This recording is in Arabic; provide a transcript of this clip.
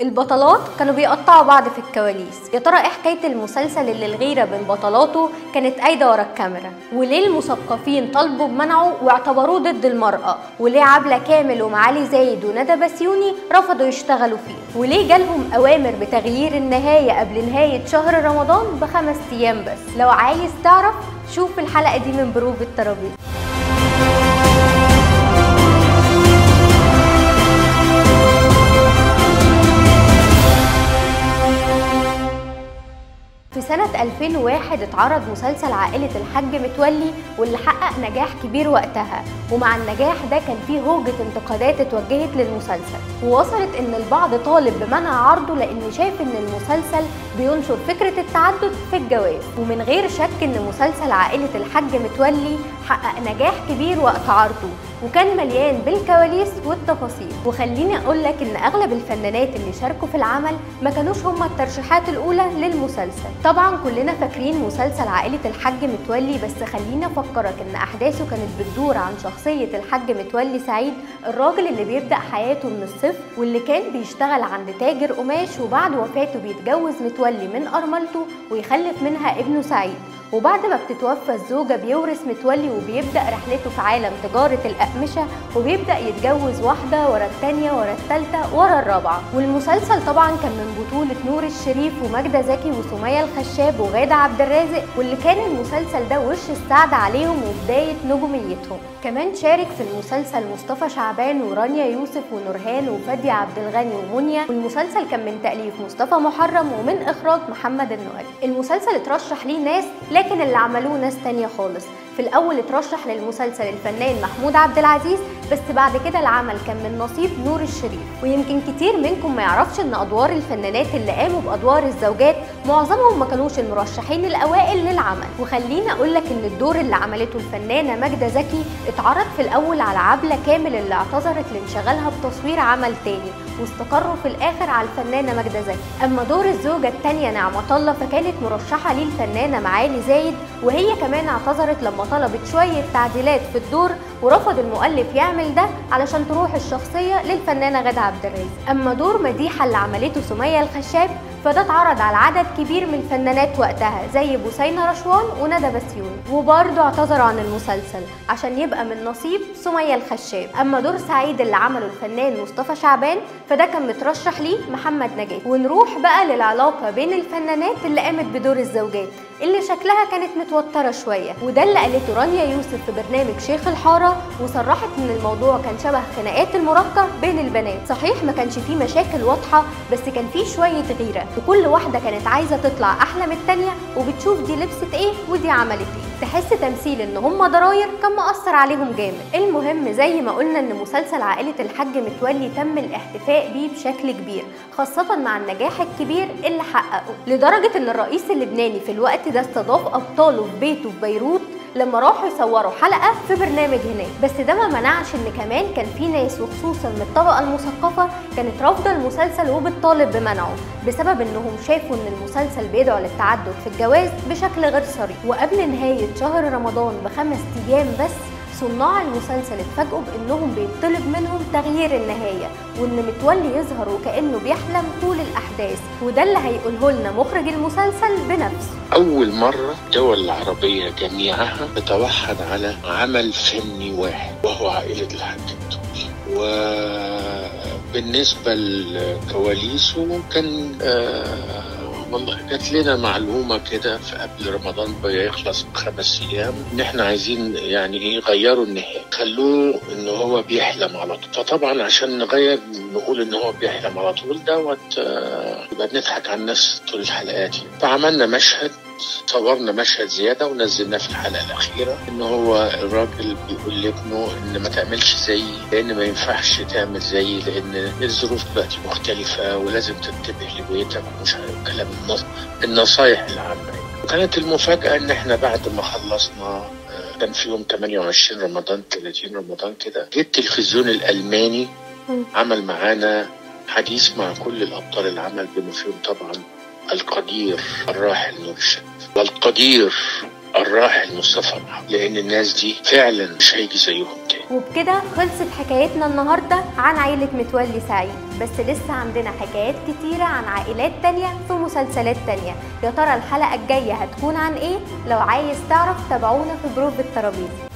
البطلات كانوا بيقطعوا بعض في الكواليس. يا ترى إيه حكاية المسلسل اللي الغيرة بين بطلاته كانت قايدة ورا الكاميرا؟ وليه المثقفين طالبوا بمنعه واعتبروه ضد المرأة؟ وليه عبلة كامل ومعالي زايد وندى بسيوني رفضوا يشتغلوا فيه؟ وليه جالهم أوامر بتغيير النهاية قبل نهاية شهر رمضان بخمس أيام بس؟ لو عايز تعرف شوف الحلقة دي من بروف الترابيزة. سنة 2001 اتعرض مسلسل عائلة الحاج متولي واللي حقق نجاح كبير وقتها. ومع النجاح ده كان فيه هوجة انتقادات اتوجهت للمسلسل. ووصلت إن البعض طالب بمنع عرضه لأن شايف إن المسلسل بينشر فكرة التعدد في الجواز. ومن غير شك إن مسلسل عائلة الحاج متولي حقق نجاح كبير وقت عرضه وكان مليان بالكواليس والتفاصيل. وخليني أقول لك إن أغلب الفنانات اللي شاركوا في العمل ما كانوش هم الترشيحات الأولى للمسلسل. طبعا كلنا فاكرين مسلسل عائلة الحاج متولي بس خليني أفكرك إن أحداثه كانت بتدور عن شخصية الحاج متولي سعيد الراجل اللي بيبدأ حياته من الصفر واللي كان بيشتغل عند تاجر قماش وبعد وفاته بيتجوز متولي. من أرملته ويخلف منها ابنه سعيد. وبعد ما بتتوفى الزوجة بيورث متولي وبيبدأ رحلته في عالم تجارة الأقمشة وبيبدأ يتجوز واحدة ورا التانية ورا التالتة ورا الرابعة. والمسلسل طبعا كان من بطولة نور الشريف وماجدة زكي وسمية الخشاب وغادة عبد الرازق واللي كان المسلسل ده وش السعد عليهم وبداية نجوميتهم. كمان شارك في المسلسل مصطفى شعبان ورانيا يوسف ونورهان وفادية عبد الغني ومنيا. والمسلسل كان من تأليف مصطفى محرم ومن إخراج محمد النواري المسلسل اترشح ليه ناس لكن اللي عملوه ناس تانية خالص. في الأول اترشح للمسلسل الفنان محمود عبد العزيز بس بعد كده العمل كان من نصيب نور الشريف. ويمكن كتير منكم ما يعرفش إن أدوار الفنانات اللي قاموا بأدوار الزوجات معظمهم ما كانوش المرشحين الأوائل للعمل. وخليني أقول لك إن الدور اللي عملته الفنانة ماجدة زكي اتعرض في الأول على عبلة كامل اللي اعتذرت لانشغالها بتصوير عمل تاني واستقروا في الآخر على الفنانة ماجدة زكي. أما دور الزوجة الثانية نعمة الله فكانت مرشحة ليه الفنانه معالي زايد وهي كمان اعتذرت لما طلبت شوية تعديلات في الدور ورفض المؤلف يعمل ده علشان تروح الشخصية للفنانة غادة عبد الرازق. أما دور مديحة اللي عملته سمية الخشاب فده اتعرض على عدد كبير من الفنانات وقتها زي بوسينة رشوان وندى بسيوني. وبرضه اعتذروا عن المسلسل عشان يبقى من نصيب سمية الخشاب. أما دور سعيد اللي عمله الفنان مصطفى شعبان فده كان مترشح ليه محمد نجاة. ونروح بقى للعلاقة بين الفنانات اللي قامت بدور الزوجات. اللي شكلها كانت متوترة شوية وده اللي قالته رانيا يوسف في برنامج شيخ الحارة وصرحت إن الموضوع كان شبه خناقات المراهقة بين البنات. صحيح ما كانش فيه مشاكل واضحة بس كان فيه شوية غيرة وكل واحدة كانت عايزة تطلع أحلى من التانية وبتشوف دي لبست إيه ودي عملت إيه. تحس تمثيل إن هم ضراير كان مأثر عليهم جامد. المهم زي ما قلنا إن مسلسل عائلة الحاج متولي تم الاحتفاء بيه بشكل كبير خاصة مع النجاح الكبير اللي حققه. لدرجة إن الرئيس اللبناني في الوقت ده استضاف أبطاله في بيته في بيروت لما راحوا يصوروا حلقة في برنامج هناك. بس ده ما منعش إن كمان كان في ناس وخصوصا من الطبقة المثقفة كانت رافضة المسلسل وبتطالب بمنعه بسبب إنهم شافوا إن المسلسل بيدعو للتعدد في الجواز بشكل غير صريح. وقبل نهاية شهر رمضان بخمس أيام بس صناع المسلسل اتفاجئوا بأنهم بيطلب منهم تغيير النهاية وإن متولي يظهر وكانه بيحلم طول الأحداث وده اللي هيقوله لنا مخرج المسلسل بنفسه. أول مرة الدول العربية جميعها تتوحد على عمل فني واحد وهو عائلة الحاج متولي وبالنسبة لكواليسه كان آه والله جات لنا معلومة كده في قبل رمضان بيخلص بخمس أيام إن إحنا عايزين يعني إيه غيروا النهاية خلوه إن هو بيحلم على طول فطبعا عشان نغير نقول إن هو بيحلم على طول دوت آه يبقى بنضحك على الناس طول الحلقات. فعملنا مشهد صورنا مشهد زيادة ونزلناه في الحلقة الأخيرة إن هو الراجل بيقول لابنه إن ما تعملش زيي لأن ما ينفعش تعمل زيي لأن الظروف دلوقتي مختلفة ولازم تنتبه لبيتك ومش عارف كلام النص النصايح العامة. وكانت المفاجأة إن إحنا بعد ما خلصنا كان في يوم 28 رمضان 30 رمضان كده جه التلفزيون الألماني عمل معانا حديث مع كل الأبطال العمل بما فيهم طبعا. القدير الراحل الشريف والقدير الراحل مصطفى لأن الناس دي فعلا مش هيجي زيهم تاني. وبكده خلصت حكايتنا النهاردة عن عائلة متولي سعيد. بس لسه عندنا حكايات كتيرة عن عائلات تانية في مسلسلات تانية. يا ترى الحلقة الجاية هتكون عن إيه؟ لو عايز تعرف تابعونا في بروف الترابيزة